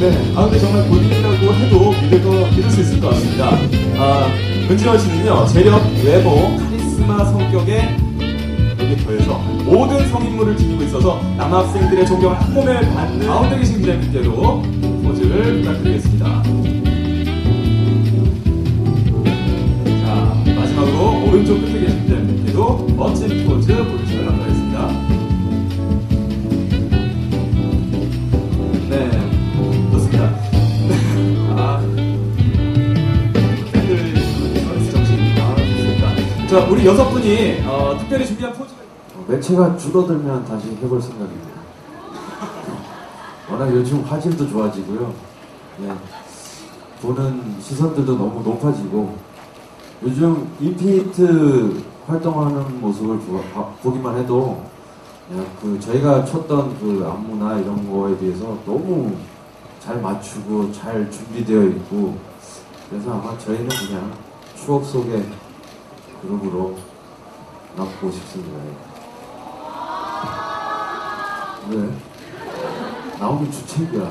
네, 아 근데 정말 본인이라고 해도 믿을 거 믿을 수 있을 것 같습니다. 아 은진원 씨는요 재력, 외모, 카리스마 성격에 여기 더해서 모든 성인물을 지니고 있어서 남학생들의 존경을 한 몸에 받는 가운데 계신 기자님께도 포즈를 부탁드리겠습니다. 자 마지막으로 오른쪽 끝에 계신 기자 자, 우리 여섯 분이 어, 특별히 준비한 포즈가 어, 매체가 줄어들면 다시 해볼 생각입니다. 워낙 요즘 화질도 좋아지고요. 예, 보는 시선들도 너무 높아지고 요즘 인피니트 활동하는 모습을 보, 봐- 보기만 해도 야, 그 저희가 쳤던 그 안무나 이런 거에 비해서 너무 잘 맞추고 잘 준비되어 있고 그래서 아마 저희는 그냥 추억 속의 그룹으로 남고 싶습니다. 왜? 나오면 주책이야.